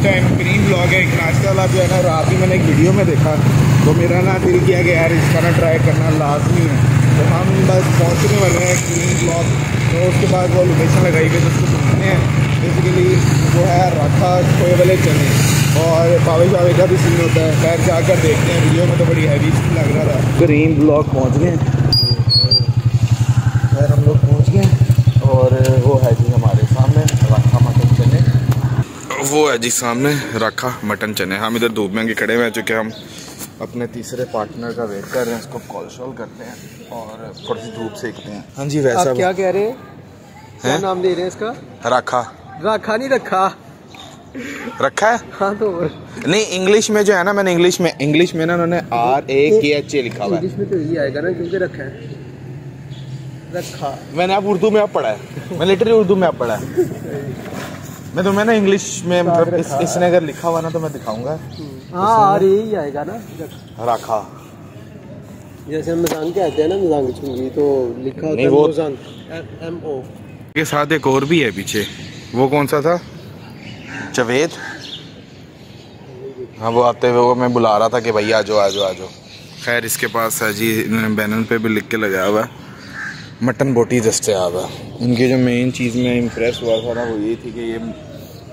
सोचा एमक्रीम ब्लॉग है, एक नाश्ते वाला जो है ना रात ही मैंने एक वीडियो में देखा तो मेरा ना दिल किया कि यार इसका ना ट्राई करना लाजमी है। तो हम बस पहुँचने वाले हैं क्रीम ब्लॉग तो उसके बाद वो लोकेशन लगाई गई तो उसको सुनने हैं। बेसिकली वो है रखा खोए वाले चने और पावे पावे का भी सीन होता है। खैर, जाकर देखते हैं वीडियो में तो बड़ी हैवी लग रहा था। क्रीम ब्लॉग पहुँच गए। आप क्या कह रहे हैं? क्या हैं? नाम दे रहे हैं इसका? राखा। राखा नहीं रखा। रखा है? हाँ तो नहीं इंग्लिश में जो है ना मैंने इंग्लिश में इंग्लिश में ना उन्होंने आर ए के एच ए लिखा हुआ है। इंग्लिश में तो यही आएगा ना क्योंकि रखा है। रखा। मैंने आप उर्दू में आप पढ़ा है। मैं लिटरली उर्दू में आप पढ़ा है। मैं तुम्हें ना इंग्लिश में मतलब इस, इसने अगर लिखा हुआ ना तो मैं दिखाऊँगा। हाँ आ रही ही आएगा ना राखा। जैसे हम मजांग कहते हैं ना मजांग चुंगी तो लिखा होता नहीं, है वो- एम ओ के साथ एक और भी है पीछे। वो कौन सा था? जवेद हाँ वो आते हुए वो मैं बुला रहा था कि भैया आ जाओ आ जाओ आ जाओ। खैर इसके पास है जी इन्होंने बैनर पे भी लिख के लगाया हुआ है। मटन बोटी दस्तियाब है। इनकी जो मेन चीज़ में इम्प्रेस हुआ था ना वो ये थी कि ये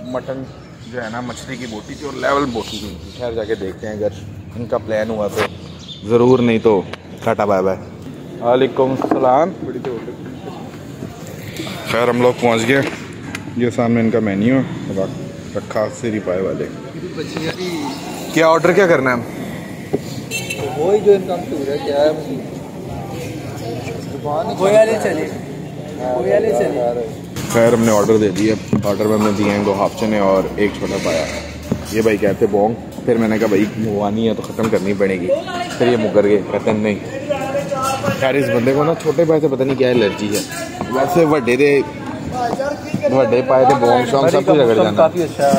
मटन जो है ना मछली की बोटी थी और लेवल बोटी थी। खैर जाके देखते हैं अगर इनका प्लान हुआ तो। ज़रूर नहीं तो टाटा बाय बाय वालेकुम सलाम। खैर हम लोग पहुँच गए। ये सामने इनका मेन्यू है। रख- रखा सिरी पाए वाले। क्या ऑर्डर क्या करना है? वही जो इनका मशहूर है क्या है वाले चले। वाले चले। खैर हमने ऑर्डर दे दिया ऑर्डर में हमने दिए हैं दो हाफ़ चने और एक छोटा पाया। ये भाई कहते बोंग फिर मैंने कहा भाई मंगवानी है तो ख़त्म करनी पड़ेगी। फिर ये मुकर गए कहते नहीं। खैर इस बंदे को ना छोटे पाए से पता नहीं क्या एलर्जी है। वैसे वे दे वे पाए थे बोंग शोंग सब कुछ रगड़ जाना। अच्छा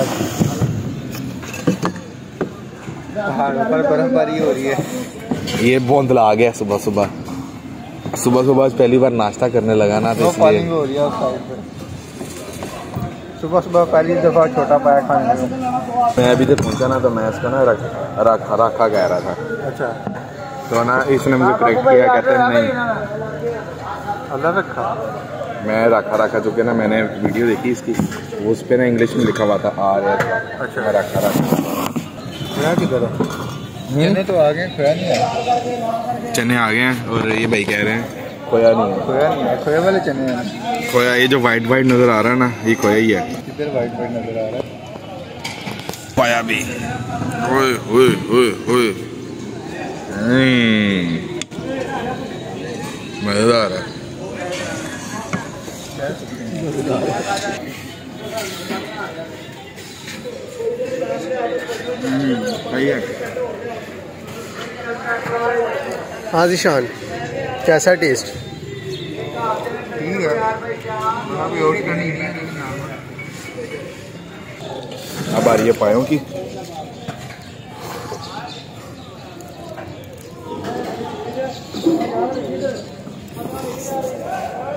पहाड़ों पर बर्फबारी हो रही है। ये बोंदला आ गया सुबह सुबह सुबह सुबह आज पहली बार नाश्ता करने लगा ना तो इसलिए। हो है सुबह सुबह पहली दफ़ा छोटा पाया खाने में। मैं अभी तक पहुँचा ना तो मैं इसका ना रख रखा रखा कह रहा था। अच्छा। तो ना इसने मुझे करेक्ट किया कहते हैं नहीं। अल्लाह रखा? मैं रखा रखा चुके ना मैंने वीडियो देखी इसकी। उस पर ना इंग्लिश में लिखा हुआ था आ रहा अच्छा। रखा रखा। किधर है चने तो आ गए खोया नहीं है। चने आ गए हैं और ये भाई कह रहे हैं। खोया नहीं है। खोया नहीं है। खोए वाले चने हैं। खोया ये जो वाइट वाइट नज़र आ रहा है ना ये खोया ही है। किधर वाइट वाइट नज़र आ रहा है? पाया भी। ओए ओए ओए ओए। हम्म, मज़ेदार है सही है। हाँ। जीशान कैसा टेस्ट ठीक है। है? अब आ रही है पायों की।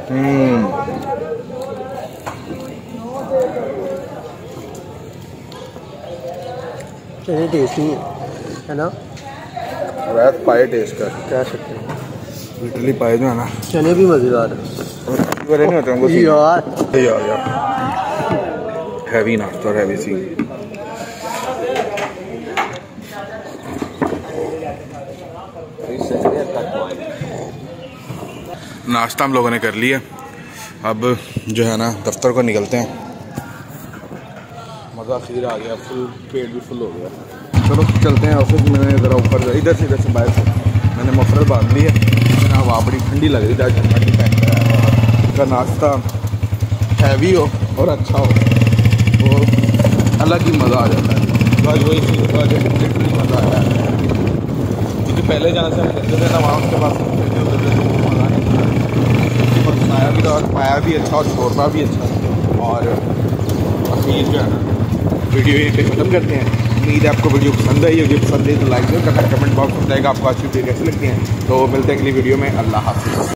हम्म। चने टेस्टी है है ना? वैसे पाए टेस्ट कर। कह सकते हैं। लिटरली पाए जो है ना। चने भी मज़ेदार है। नहीं होते हैं यार। यार यार हैवी नाश्ता और हैवी सी नाश्ता हम लोगों ने कर लिया। अब जो है ना दफ्तर को निकलते हैं। मज़ा खीर आ गया, फुल पेट भी फुल हो गया। चलो, चलते हैं ऑफ़िस मैंने ज़रा ऊपर इधर से इधर से बाहर से। मैंने मफरल बाँध ली है। लेकिन हवा बड़ी ठंडी लग रही थी आज। ठंडा की टाइम का का नाश्ता हैवी हो और अच्छा हो। तो अलग ही मज़ा आ जाता है। तो आज वही चीज़ तो लिटरली मज़ा आया है। क्योंकि पहले जहाँ से हम रहते थे ना वहाँ उसके पास तो मज़ा नहीं आता भी था पाया भी अच्छा और शोरबा भी अच्छा। और अखीर जो है ना वीडियो यहीं पे खत्म करते हैं। उम्मीद है आपको वीडियो पसंद आई होगी। पसंद है तो लाइक ज़रूर करना। कमेंट बॉक्स में बताएगा आपको आज की वीडियो कैसी लगती है। तो मिलते हैं अगली वीडियो में। अल्लाह हाफिज़।